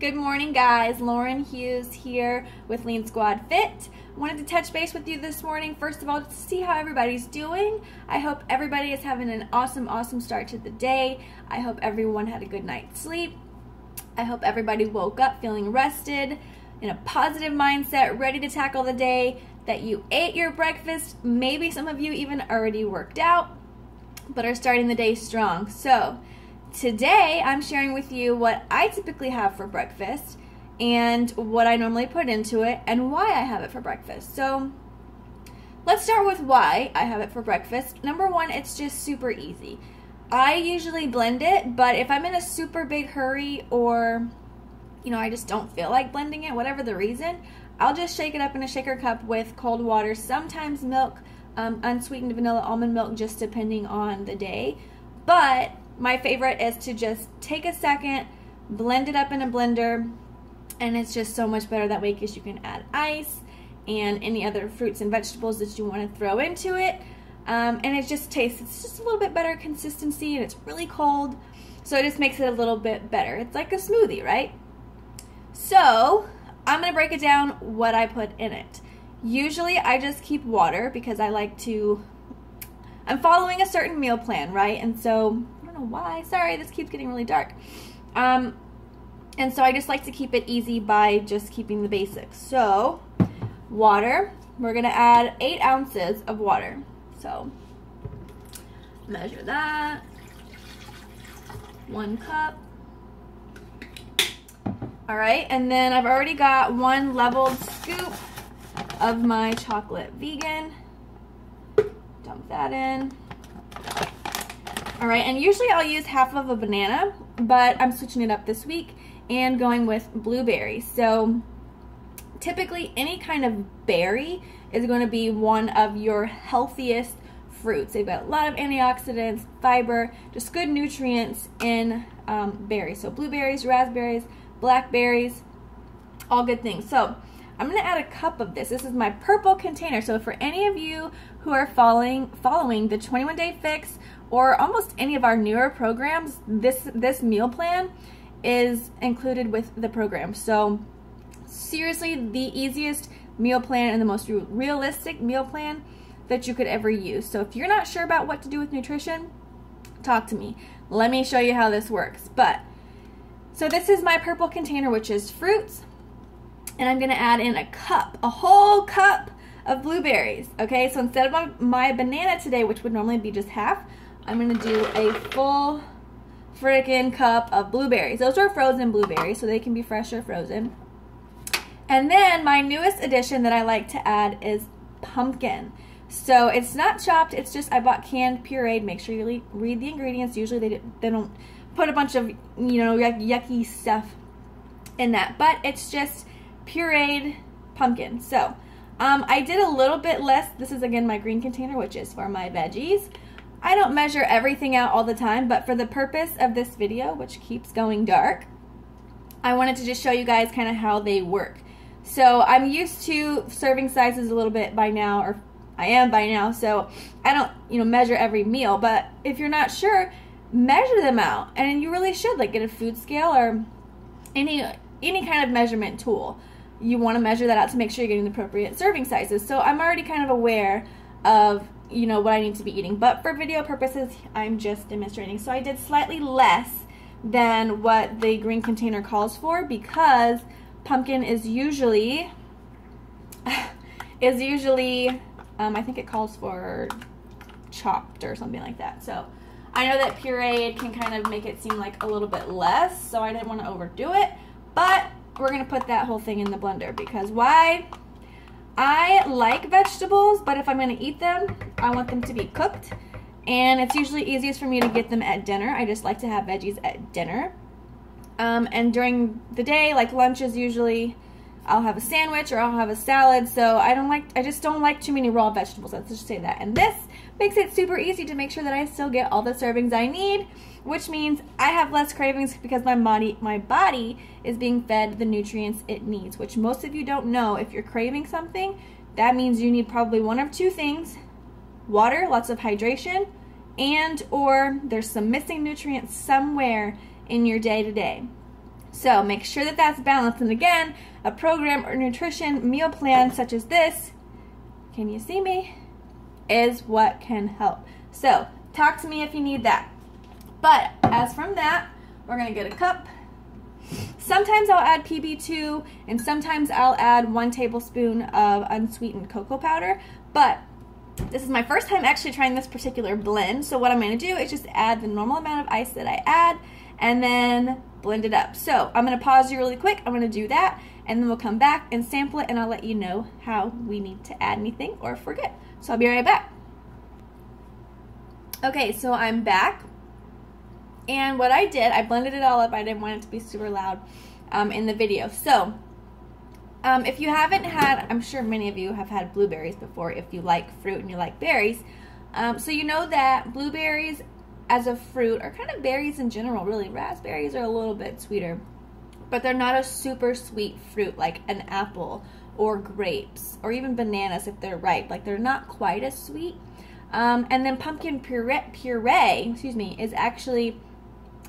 Good morning, guys. Lauren Hughes here with Lean Squad Fit. Wanted to touch base with you this morning. First of all, to see how everybody's doing. I hope everybody is having an awesome, awesome start to the day. I hope everyone had a good night's sleep. I hope everybody woke up feeling rested, in a positive mindset, ready to tackle the day, that you ate your breakfast. Maybe some of you even already worked out, but are starting the day strong. So, Today, I'm sharing with you what I typically have for breakfast and what I normally put into it and why I have it for breakfast. So, let's start with why I have it for breakfast. Number one, it's just super easy. I usually blend it, but if I'm in a super big hurry or, you know, I just don't feel like blending it, whatever the reason, I'll just shake it up in a shaker cup with cold water, sometimes milk, um, unsweetened vanilla almond milk, just depending on the day. But my favorite is to just take a second, blend it up in a blender, and it's just so much better that way because you can add ice and any other fruits and vegetables that you want to throw into it. Um, and it just tastes, it's just a little bit better consistency and it's really cold. So it just makes it a little bit better. It's like a smoothie, right? So I'm going to break it down what I put in it. Usually I just keep water because I like to, I'm following a certain meal plan, right? And so know why. Sorry, this keeps getting really dark. Um, and so I just like to keep it easy by just keeping the basics. So, water. We're going to add 8 ounces of water. So, measure that. One cup. All right, and then I've already got one leveled scoop of my chocolate vegan. Dump that in. All right, and usually I'll use half of a banana, but I'm switching it up this week and going with blueberries. So typically any kind of berry is going to be one of your healthiest fruits. They've got a lot of antioxidants, fiber, just good nutrients in um, berries. So blueberries, raspberries, blackberries, all good things. So I'm going to add a cup of this. This is my purple container. So for any of you who are following following the 21 day fix or almost any of our newer programs, this, this meal plan is included with the program. So seriously, the easiest meal plan and the most realistic meal plan that you could ever use. So if you're not sure about what to do with nutrition, talk to me. Let me show you how this works. But, so this is my purple container, which is fruits. And I'm gonna add in a cup, a whole cup of blueberries. Okay, so instead of my, my banana today, which would normally be just half, I'm gonna do a full freaking cup of blueberries. Those are frozen blueberries, so they can be fresh or frozen. And then my newest addition that I like to add is pumpkin. So it's not chopped, it's just I bought canned pureed. Make sure you read the ingredients. Usually they, they don't put a bunch of, you know, yucky stuff in that. But it's just pureed pumpkin. So um, I did a little bit less. This is again my green container, which is for my veggies. I don't measure everything out all the time, but for the purpose of this video, which keeps going dark, I wanted to just show you guys kind of how they work. So I'm used to serving sizes a little bit by now, or I am by now, so I don't, you know, measure every meal, but if you're not sure, measure them out. And you really should, like get a food scale or any, any kind of measurement tool. You want to measure that out to make sure you're getting the appropriate serving sizes. So I'm already kind of aware of you know, what I need to be eating. But for video purposes, I'm just demonstrating. So I did slightly less than what the green container calls for because pumpkin is usually, is usually, um, I think it calls for chopped or something like that. So I know that pureed can kind of make it seem like a little bit less, so I didn't want to overdo it. But we're to put that whole thing in the blender because why? I like vegetables, but if I'm to eat them, I want them to be cooked. And it's usually easiest for me to get them at dinner. I just like to have veggies at dinner. Um, and during the day, like lunch is usually, I'll have a sandwich or I'll have a salad. So I don't like, I just don't like too many raw vegetables. Let's just say that. And this makes it super easy to make sure that I still get all the servings I need, which means I have less cravings because my body, my body is being fed the nutrients it needs, which most of you don't know. If you're craving something, that means you need probably one of two things, water, lots of hydration, and or there's some missing nutrients somewhere in your day to day. So make sure that that's balanced. And again, a program or nutrition meal plan such as this, can you see me, is what can help. So talk to me if you need that. But as from that, we're gonna get a cup. Sometimes I'll add PB2 and sometimes I'll add one tablespoon of unsweetened cocoa powder, but this is my first time actually trying this particular blend. So what I'm gonna do is just add the normal amount of ice that I add and then blend it up. So I'm gonna pause you really quick. I'm gonna do that and then we'll come back and sample it and I'll let you know how we need to add anything or forget. So I'll be right back. Okay, so I'm back. And what I did, I blended it all up. I didn't want it to be super loud um, in the video. So um, if you haven't had, I'm sure many of you have had blueberries before if you like fruit and you like berries. Um, so you know that blueberries as a fruit are kind of berries in general, really. Raspberries are a little bit sweeter, but they're not a super sweet fruit like an apple or grapes or even bananas if they're ripe. Like they're not quite as sweet. Um, and then pumpkin puree, puree, excuse me, is actually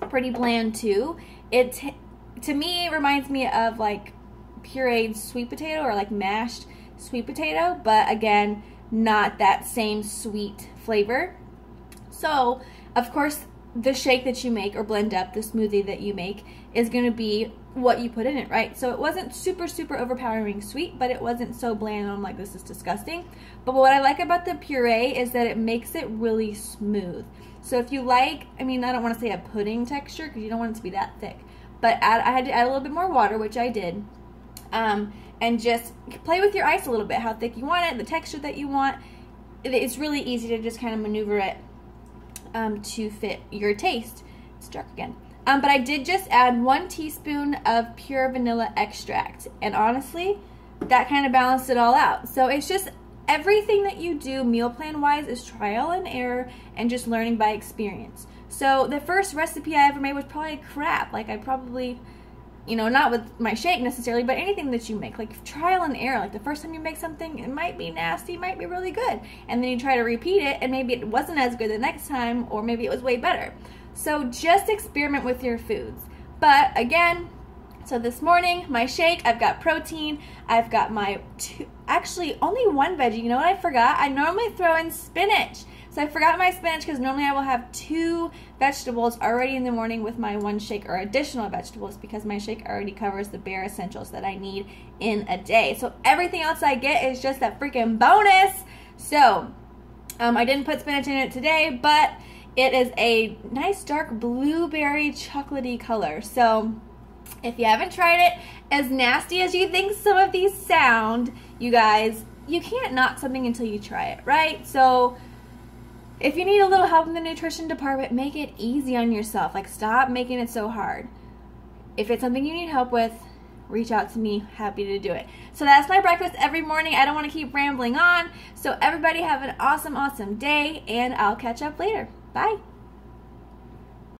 pretty bland too. It to me it reminds me of like pureed sweet potato or like mashed sweet potato, but again, not that same sweet flavor. So, of course, the shake that you make or blend up, the smoothie that you make, is going to be what you put in it, right? So it wasn't super, super overpowering sweet, but it wasn't so bland. I'm like, this is disgusting. But what I like about the puree is that it makes it really smooth. So if you like, I mean, I don't want to say a pudding texture because you don't want it to be that thick. But add, I had to add a little bit more water, which I did. Um, and just play with your ice a little bit, how thick you want it, the texture that you want. It's really easy to just kind of maneuver it um, to fit your taste. It's dark again. Um, but I did just add one teaspoon of pure vanilla extract. And honestly, that kind of balanced it all out. So it's just everything that you do meal plan wise is trial and error and just learning by experience. So the first recipe I ever made was probably crap. Like I probably, you know, not with my shake necessarily, but anything that you make, like trial and error. Like the first time you make something, it might be nasty, might be really good. And then you try to repeat it and maybe it wasn't as good the next time or maybe it was way better. So just experiment with your foods. But again, so this morning, my shake, I've got protein, I've got my two, actually only one veggie. You know what I forgot? I normally throw in spinach. I forgot my spinach because normally I will have two vegetables already in the morning with my one shake or additional vegetables because my shake already covers the bare essentials that I need in a day. So everything else I get is just that freaking bonus. So um, I didn't put spinach in it today, but it is a nice dark blueberry chocolatey color. So if you haven't tried it, as nasty as you think some of these sound, you guys, you can't knock something until you try it, right? So if you need a little help in the nutrition department, make it easy on yourself. Like stop making it so hard. If it's something you need help with, reach out to me. Happy to do it. So that's my breakfast every morning. I don't want to keep rambling on. So everybody have an awesome, awesome day, and I'll catch up later. Bye.